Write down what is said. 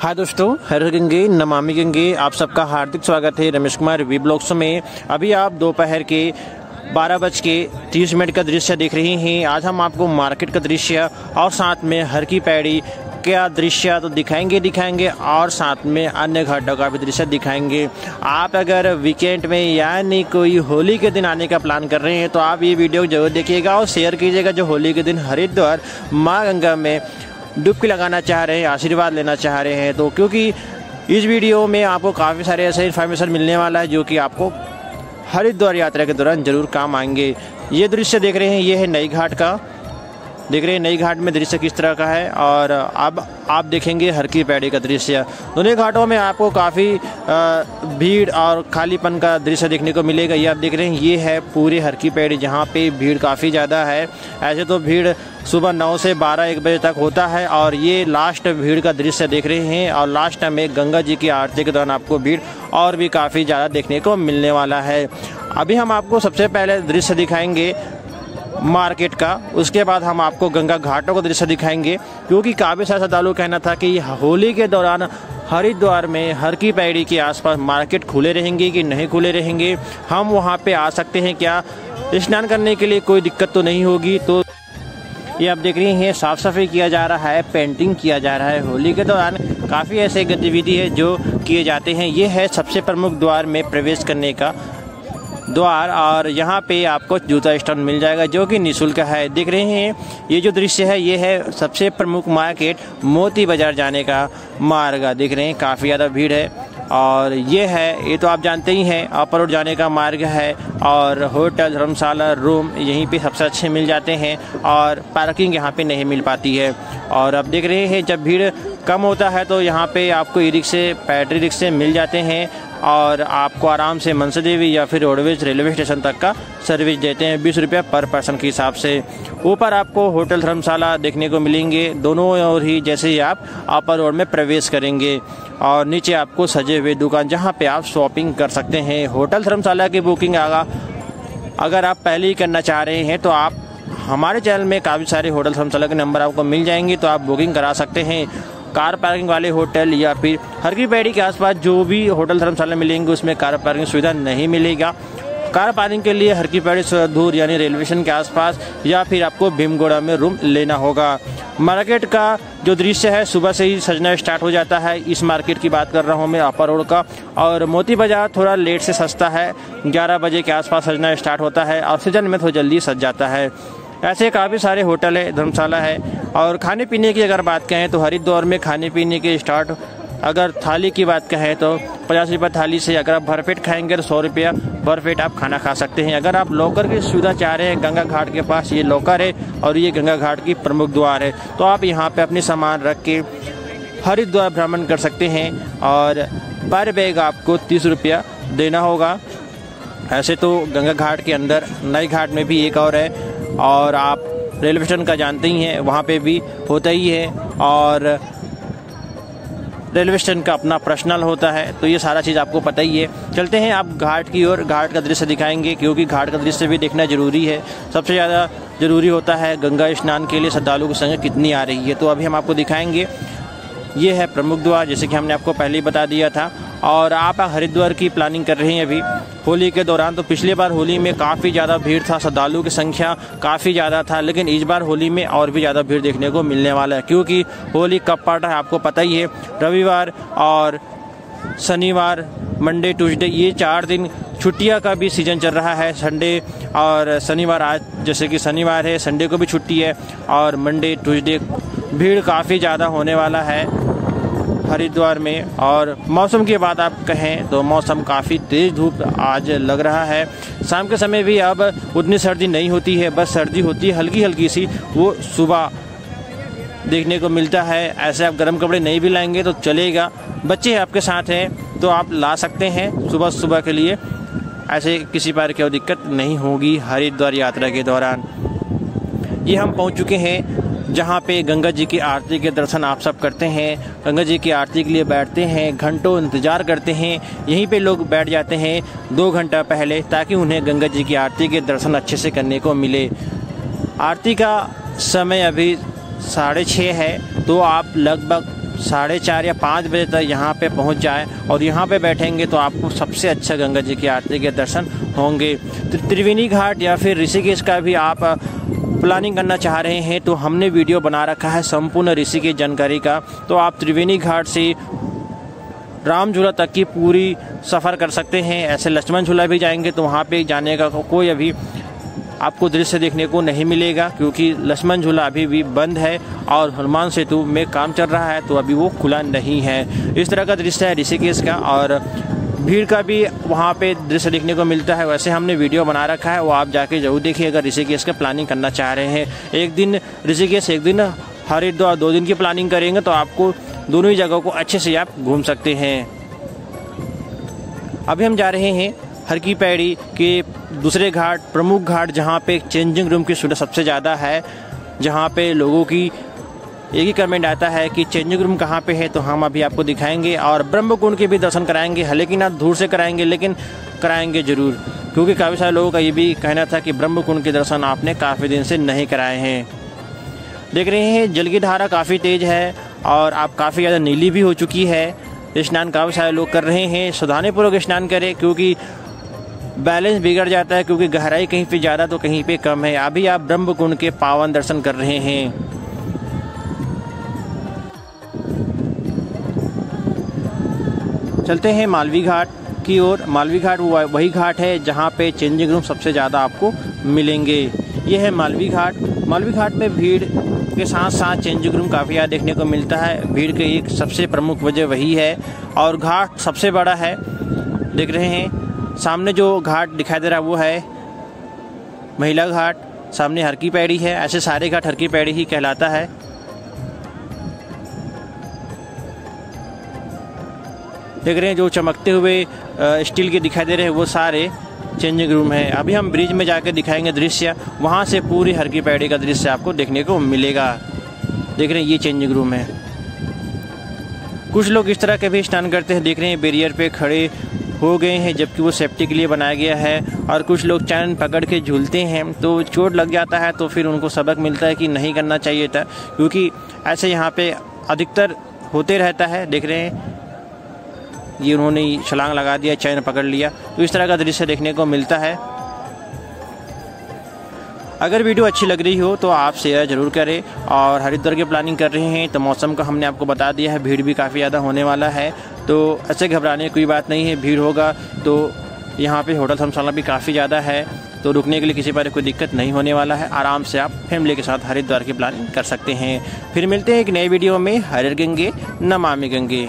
हाय दोस्तों, हर गंगे, नमामि गंगे, आप सबका हार्दिक स्वागत है रमेश कुमार वी ब्लॉग्स में। अभी आप दोपहर के बारह बज के तीस मिनट का दृश्य देख रहे हैं। आज हम आपको मार्केट का दृश्य और साथ में हर की पैड़ी क्या दृश्य तो दिखाएँगे दिखाएँगे और साथ में अन्य घाटों का भी दृश्य दिखाएँगे। आप अगर वीकेंड में यानी कोई होली के दिन आने का प्लान कर रहे हैं तो आप ये वीडियो ज़रूर देखिएगा और शेयर कीजिएगा जो होली के दिन हरिद्वार माँ गंगा में डुबकी लगाना चाह रहे हैं, आशीर्वाद लेना चाह रहे हैं। तो क्योंकि इस वीडियो में आपको काफ़ी सारे ऐसे इन्फॉर्मेशन मिलने वाला है जो कि आपको हरिद्वार यात्रा के दौरान ज़रूर काम आएँगे। ये दृश्य देख रहे हैं, ये है नई घाट का। देख रहे हैं, नई घाट में दृश्य किस तरह का है और अब आप देखेंगे हर की पैड़ी का दृश्य। दोनों घाटों में आपको काफ़ी भीड़ और खालीपन का दृश्य देखने को मिलेगा। ये आप देख रहे हैं, ये है पूरे हर की पैड़ी, जहाँ पे भीड़ काफ़ी ज़्यादा है। ऐसे तो भीड़ सुबह नौ से बारह एक बजे तक होता है और ये लास्ट भीड़ का दृश्य देख रहे हैं और लास्ट में गंगा जी की आरती के दौरान आपको भीड़ और भी काफ़ी ज़्यादा देखने को मिलने वाला है। अभी हम आपको सबसे पहले दृश्य दिखाएँगे मार्केट का। उसके बाद हम आपको गंगा घाटों का दृश्य दिखाएँगे, क्योंकि काफ़ी सारा श्रद्धालु कहना था कि होली के दौरान हरिद्वार में हर की पैड़ी के आसपास मार्केट खुले रहेंगे कि नहीं खुले रहेंगे। हम वहाँ पे आ सकते हैं क्या? स्नान करने के लिए कोई दिक्कत तो नहीं होगी तो ये आप देख रही हैं साफ़ सफ़ाई किया जा रहा है पेंटिंग किया जा रहा है। होली के दौरान काफ़ी ऐसे गतिविधि है जो किए जाते हैं। ये है सबसे प्रमुख द्वार में प्रवेश करने का। द्वार और यहाँ पे आपको जूता स्टैंड मिल जाएगा, जो कि निःशुल्क है। देख रहे हैं, ये जो दृश्य है, ये है सबसे प्रमुख मार्केट, मोती बाज़ार जाने का मार्ग। देख रहे हैं, काफ़ी ज़्यादा भीड़ है। और ये है, ये तो आप जानते ही हैं, अपर रोड जाने का मार्ग है और होटल, धर्मशाला, रूम, यहीं पे सबसे अच्छे मिल जाते हैं और पार्किंग यहाँ पे नहीं मिल पाती है। और अब देख रहे हैं, जब भीड़ कम होता है तो यहाँ पे आपको ई रिक्शे बैटरी रिक्शे मिल जाते हैं और आपको आराम से मनसा देवी या फिर रोडवेज़ रेलवे स्टेशन तक का सर्विस देते हैं। बीस रुपये पर पर्सन के हिसाब से। ऊपर आपको होटल धर्मशाला देखने को मिलेंगे। दोनों ओर ही जैसे ही आप अपर रोड में प्रवेश करेंगे और नीचे आपको सजे हुए दुकान जहाँ पे आप शॉपिंग कर सकते हैं। होटल धर्मशाला की बुकिंग आगा अगर आप पहले ही करना चाह रहे हैं तो आप हमारे चैनल में काफ़ी सारे होटल धर्मशाला के नंबर आपको मिल जाएँगे तो आप बुकिंग करा सकते हैं। कार पार्किंग वाले होटल या फिर हर की पैड़ी के आसपास जो भी होटल धर्मशाला मिलेंगे, उसमें कार पार्किंग सुविधा नहीं मिलेगा। कार पार्किंग के लिए हर की पैड़ी दूर यानी रेलवे स्टेशन के आसपास या फिर आपको भीमगोड़ा में रूम लेना होगा। मार्केट का जो दृश्य है, सुबह से ही सजना स्टार्ट हो जाता है। इस मार्केट की बात कर रहा हूँ मैं, अपर रोड का। और मोती बाज़ार थोड़ा लेट से सस्ता है। 11 बजे के आसपास सजना स्टार्ट होता है और सीज़न में थोड़ा जल्दी सज जाता है। ऐसे काफ़ी सारे होटल है, धर्मशाला है। और खाने पीने की अगर बात कहें तो हरिद्वार में खाने पीने के स्टार्ट अगर थाली की बात कहें तो पचास रुपये थाली से अगर आप भरपेट खाएँगे तो सौ रुपया भरपेट आप खाना खा सकते हैं। अगर आप लॉकर की सुविधा चाह रहे हैं, गंगा घाट के पास ये लॉकर है और ये गंगा घाट की प्रमुख द्वार है तो आप यहाँ पे अपने सामान रख के हरिद्वार भ्रमण कर सकते हैं और पर बैग आपको तीस रुपया देना होगा। ऐसे तो गंगा घाट के अंदर नई घाट में भी एक और है और आप रेलवे स्टेशन का जानते ही हैं, वहाँ पे भी होता ही है और रेलवे स्टेशन का अपना पर्सनल होता है तो ये सारा चीज़ आपको पता ही है। चलते हैं, आप घाट की ओर, घाट का दृश्य दिखाएँगे, क्योंकि घाट का दृश्य भी देखना ज़रूरी है। सबसे ज़्यादा ज़रूरी होता है गंगा स्नान के लिए श्रद्धालु की संख्या कितनी आ रही है तो अभी हम आपको दिखाएँगे। ये है प्रमुख द्वार, जैसे कि हमने आपको पहले ही बता दिया था। और आप हरिद्वार की प्लानिंग कर रहे हैं अभी। होली के दौरान तो पिछले बार होली में काफ़ी ज़्यादा भीड़ था, श्रद्धालु की संख्या काफ़ी ज़्यादा था, लेकिन इस बार होली में और भी ज़्यादा भीड़ देखने को मिलने वाला है, क्योंकि होली कब पड़ रहा है आपको पता ही है। रविवार और शनिवार, मंडे ट्यूजडे ये चार दिन छुट्टियाँ का भी सीज़न चल रहा है। संडे और शनिवार आज, जैसे कि शनिवार है संडे को भी छुट्टी है और मंडे ट्यूजडे भीड़ काफ़ी ज़्यादा होने वाला है। हरिद्वार में। और मौसम की बात आप कहें तो मौसम काफ़ी तेज़ धूप आज लग रहा है। शाम के समय भी अब उतनी सर्दी नहीं होती है, बस सर्दी होती है हल्की हल्की सी वो सुबह देखने को मिलता है। ऐसे आप गर्म कपड़े नहीं भी लाएँगे तो चलेगा। बच्चे आपके साथ हैं तो आप ला सकते हैं सुबह सुबह के लिए। ऐसे किसी बार की दिक्कत नहीं होगी हरिद्वार यात्रा के दौरान। ये हम पहुँच चुके हैं जहाँ पे गंगा जी की आरती के दर्शन आप सब करते हैं, गंगा जी की आरती के लिए बैठते हैं, घंटों इंतज़ार करते हैं, यहीं पे लोग बैठ जाते हैं दो घंटा पहले ताकि उन्हें गंगा जी की आरती के दर्शन अच्छे से करने को मिले। आरती का समय अभी साढ़े छः है तो आप लगभग साढ़े चार या पाँच बजे तक यहाँ पे पहुँच जाए और यहाँ पे बैठेंगे तो आपको सबसे अच्छा गंगा जी की आरती के दर्शन होंगे। त्रिवेणी घाट या फिर ऋषिकेश का भी आप प्लानिंग करना चाह रहे हैं तो हमने वीडियो बना रखा है संपूर्ण ऋषिकेश जानकारी का। तो आप त्रिवेणी घाट से राम झूला तक की पूरी सफ़र कर सकते हैं। ऐसे लक्ष्मण झूला भी जाएँगे तो वहाँ पे जाने का, कोई अभी आपको दृश्य देखने को नहीं मिलेगा, क्योंकि लक्ष्मण झूला अभी भी बंद है और हनुमान सेतु में काम चल रहा है तो अभी वो खुला नहीं है। इस तरह का दृश्य है ऋषिकेश का और भीड़ का भी वहाँ पे दृश्य देखने को मिलता है। वैसे हमने वीडियो बना रखा है, वो आप जाके ज़रूर देखिए, अगर ऋषिकेश का प्लानिंग करना चाह रहे हैं। एक दिन ऋषिकेश, एक दिन हरिद्वार दो दिन की प्लानिंग करेंगे तो आपको दोनों ही जगहों को अच्छे से आप घूम सकते हैं। अभी हम जा रहे हैं हर की पैड़ी के दूसरे घाट, प्रमुख घाट, जहाँ पे चेंजिंग रूम की सुविधा सबसे ज़्यादा है, जहाँ पे लोगों की एक ही कमेंट आता है कि चेंजिंग रूम कहाँ पे है तो हम अभी आपको दिखाएँगे और ब्रह्म कुंड के भी दर्शन कराएँगे लेकिन आप दूर से कराएँगे, लेकिन कराएँगे ज़रूर। क्योंकि काफ़ी सारे लोगों का ये भी कहना था कि ब्रह्म कुंड के दर्शन आपने काफ़ी दिन से नहीं कराए हैं। देख रहे हैं, जल की धारा काफ़ी तेज़ है और आप काफ़ी ज़्यादा नीली भी हो चुकी है। स्नान काफ़ी सारे लोग कर रहे हैं, सावधानीपूर्वक स्नान करें, क्योंकि बैलेंस बिगड़ जाता है, क्योंकि गहराई कहीं पे ज़्यादा तो कहीं पे कम है। अभी आप ब्रह्म कुंड के पावन दर्शन कर रहे हैं। चलते हैं मालवी घाट की ओर। मालवी घाट वही घाट है जहाँ पे चेंजिंग रूम सबसे ज़्यादा आपको मिलेंगे। ये है मालवी घाट। मालवी घाट में भीड़ के साथ साथ चेंजिंग रूम काफ़ी ज़्यादा देखने को मिलता है। भीड़ के एक सबसे प्रमुख वजह वही है। और घाट सबसे बड़ा है। देख रहे हैं, सामने जो घाट दिखाई दे रहा है वो है महिला घाट। सामने हरकी पैड़ी है। ऐसे सारे घाट हरकी पैड़ी ही कहलाता है। देख रहे हैं, जो चमकते हुए स्टील के दिखाई दे रहे हैं, वो सारे चेंजिंग रूम है। अभी हम ब्रिज में जाकर दिखाएँगे दृश्य। वहाँ से पूरी हर की पैड़ी का दृश्य आपको देखने को मिलेगा। देख रहे हैं, ये चेंजिंग रूम है। कुछ लोग इस तरह के भी स्नान करते हैं। देख रहे हैं, बैरियर पे खड़े हो गए हैं, जबकि वो सेफ्टी के लिए बनाया गया है। और कुछ लोग चैन पकड़ के झूलते हैं। तो चोट लग जाता है तो फिर उनको सबक मिलता है कि नहीं करना चाहिए था। क्योंकि ऐसे यहाँ पे अधिकतर होते रहता है। देख रहे हैं ये उन्होंने छलांग लगा दिया, चैन पकड़ लिया। तो इस तरह का दृश्य देखने को मिलता है। अगर वीडियो अच्छी लग रही हो तो आप शेयर ज़रूर करें और हरिद्वार की प्लानिंग कर रहे हैं तो मौसम का हमने आपको बता दिया है, भीड़ भी काफ़ी ज़्यादा होने वाला है। तो ऐसे घबराने की कोई बात नहीं है, भीड़ होगा तो यहाँ पे होटल धर्मशाला भी काफ़ी ज़्यादा है। तो रुकने के लिए किसी पर कोई दिक्कत नहीं होने वाला है। आराम से आप फैमिली के साथ हरिद्वार की प्लानिंग कर सकते हैं। फिर मिलते हैं एक नए वीडियो में। हरिर गंगे, नमामि गंगे।